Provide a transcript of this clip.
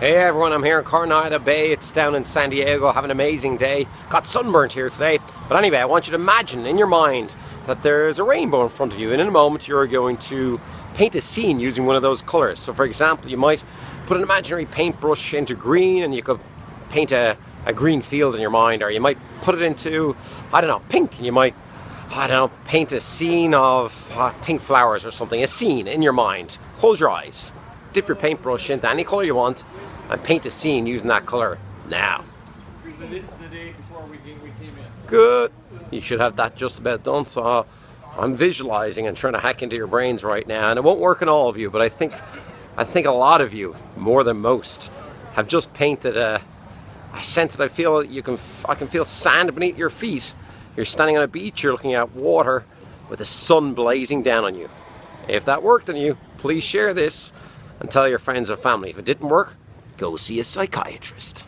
Hey everyone, I'm here in Coronado Bay. It's down in San Diego. Have an amazing day. Got sunburnt here today. But anyway, I want you to imagine in your mind that there's a rainbow in front of you, and in a moment you're going to paint a scene using one of those colors. So, for example, you might put an imaginary paintbrush into green, and you could paint a, a green field in your mind, or you might put it into, I don't know, pink, and you might I don't know, paint a scene of uh, pink flowers or something, a scene in your mind. Close your eyes, dip your paintbrush into any color you want, and paint a scene using that color now. The, the day before we came, we came in. Good. You should have that just about done. So I'm visualizing and trying to hack into your brains right now, and it won't work in all of you, but I think I think a lot of you, more than most, have just painted a. I sense that I feel you can. I can feel sand beneath your feet. You're standing on a beach. You're looking at water with the sun blazing down on you. If that worked on you, please share this and tell your friends and family. If it didn't work, go see a psychiatrist.